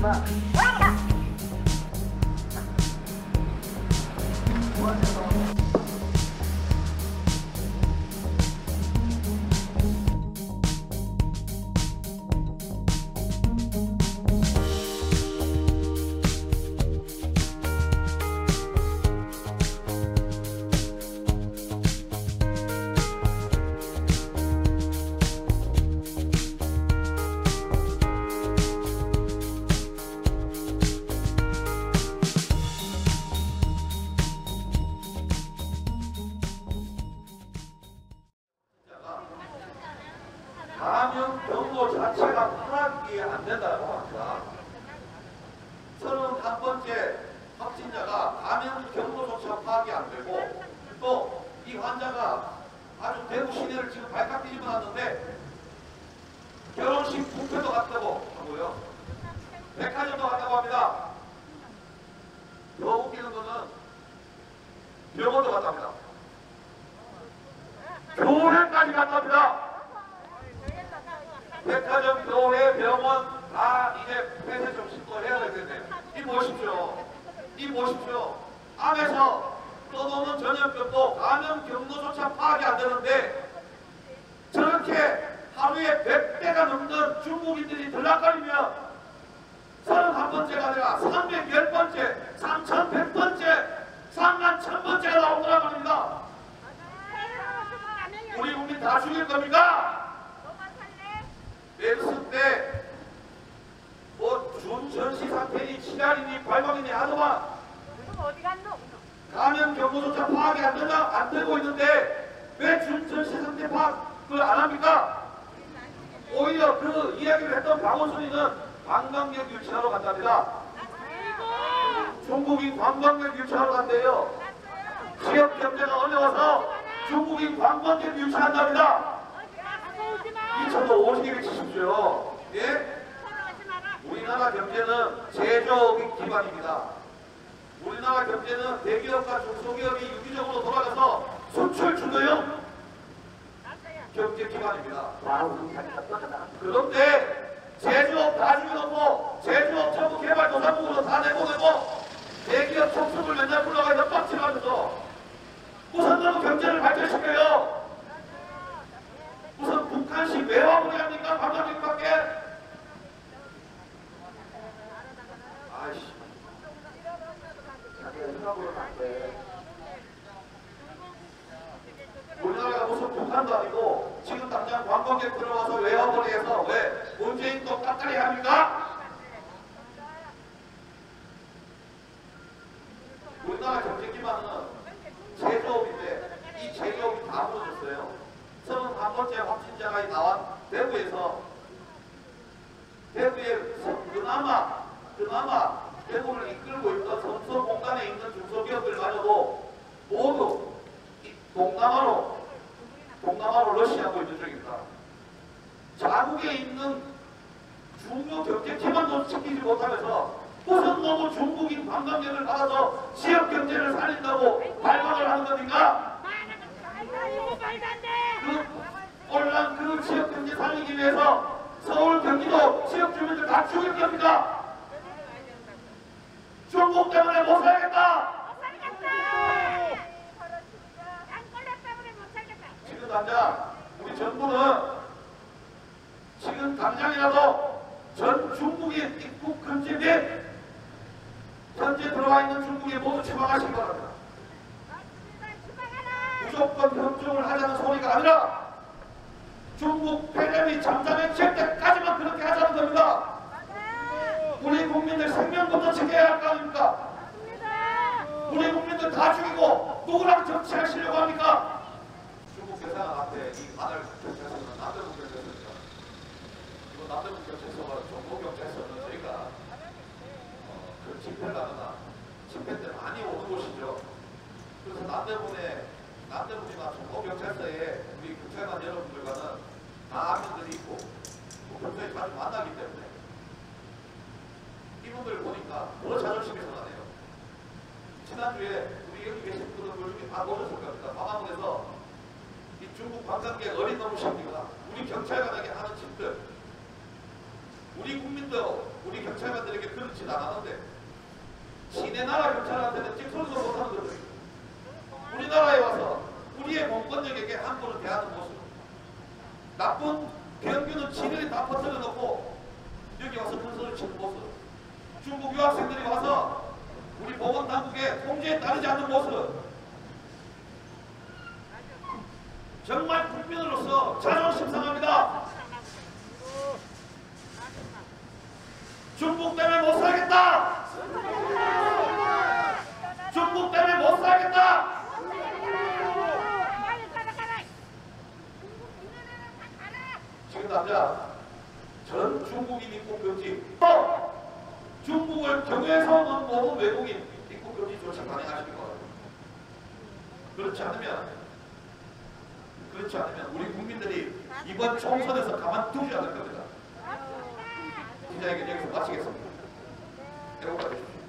들었 된다고 합니다. 31번째 확진자가 감염 경로조차 파악이 안 되고 또 이 환자가 아주 대구 시내를 지금 발칵 뒤집어 놨는데 결혼식 뷔페도 갔다고 하고요. 백화점도 갔다고 합니다. 더 웃기는 거는 병원도 갔답니다. 교회까지 갔답니다. 백화점, 교회, 병원 다 이제 폐쇄 좀 신고해야 될 텐데 이 보십시오. 이 보십시오. 암에서 떠도는 전염병도 감염 경로조차 파악이 안 되는데 저렇게 하루에 100배가 넘는 중국인들이 들락거리면 31번째가 아니라 310번째, 3100번째, 3만 1000번째가 나오더라 말입니다. 우리 국민 다 죽일 겁니까? 메르스 때, 뭐, 준전시 상태니, 치달이니, 발광이니 하더만? 경로조차 파악이 안 된다, 안 되고 있는데, 왜 준전시 상태 파악을 안 합니까? 오히려 그 이야기를 했던 박원순이는 관광객 유치하러 간답니다. 중국인 관광객 유치하러 간대요. 지역 경제가 어려워서 중국인 관광객 유치한답니다. 이천도 오시게 치십시오. 예? 우리나라 경제는 제조업 기반입니다. 우리나라 경제는 대기업과 중소기업이 유기적으로 돌아가서 수출 주도형 경제 기반입니다. 다 우리 사회가 떠나다. 그런데 제조업 다 죽여놓고 제조업 정부 개발도상국으로 다 내보내고 대기업 총수들 맨날 불러가 협박치면서 무슨 너무 경제를 발전시켜요. 무슨 북한식 외화물이 합니까? 관광객밖에? 아이씨. 자기가 유럽으로 갔대. 우리나라가 북한도 아니고 지금 당장 관광객 들어와서 외화벌이 해서 왜 문재인 또 깍까리 합니까? 우리나라 경제 기반은 제조업인데 이 제조업이 다 무너졌어요. 31번째 확진자가 나온 대구에서 대구에 그나마 그나마 대구를 이끌고 있던 성서공단에 있는 중소기업들마저도 모두 이 동남아로 동남아로 러시아하고 있는 중입니다. 자국에 있는 중요 경제 기반도 지키지 못하면서 무슨 너무 중국인 관광객을 받아서 지역 경제를 살린다고 발광을 하는 겁니까? 그 혼란 그 지역 경제 살리기 위해서 서울 경기도 지역 주민들 다 죽일 겁니까? 중국 때문에 못 살겠다. 못 살겠다. 땅걸레 때문에 못 지금 당장 우리 정부는 지금 당장이라도 전 중국인 입국 금지 및 현재 들어와 있는 중국인 모두 추방하시기 바랍니다. 무조건 협정을 하자는 소리가 아니라 중국 폐렴이 잠잠해 질 때까지만 그렇게 하자는 겁니다. 우리 국민들 생명부터 지켜야 할 거 아닙니까? 우리 국민들 다 죽이고 누구랑 정치하시려고 합니까? 대사관 앞에 이 바다를 경찰서는 남대문 경찰서입니다. 이거 남대문 경찰서가 정보 경찰서는 저희가 어, 그 집회를 하거나 집회 때 많이 오는 곳이죠. 그래서 남대문에 남대문이나 정보 경찰서에 우리 경찰관 여러분들과는 다 아면들이 있고 뭐 평소에 자주 만나기 때문에 이분들 보니까 더 자존심이 상하네요. 지난주에 우리 여기 계신 분들 중에 다 보셨을 겁니다. 마마문에서 이 중국 관광객 어린 놈 시합니다. 우리 경찰관에게 하는 짓들 우리 국민도 우리 경찰관들에게 그렇지 않았는데 시내 나라 경찰한테는 찡소리도 못하는 거죠. 우리나라에 와서 우리의 공권력에게 함부로 대하는 모습 나쁜 병균은 지들이 다 퍼뜨려 놓고 여기 와서 큰 소리 치는 모습 중국 유학생들이 와서 우리 보건당국의 통제에 따르지 않는 모습 정말 국민으로서 자존심 상합니다. 중국 때문에 못 살겠다. 중국 때문에 못 살겠다. 지금 남자 전 중국인 입국 금지 또 중국을 경외해서는 모든 외국인 입국 금지조차 강행하실 거예요. 그렇지 않으면 그렇지 않으면 우리 국민들이 이번 총선에서 가만두지 않을 겁니다. 기자에게 여기서 마치겠습니다. 여러분 주십시오.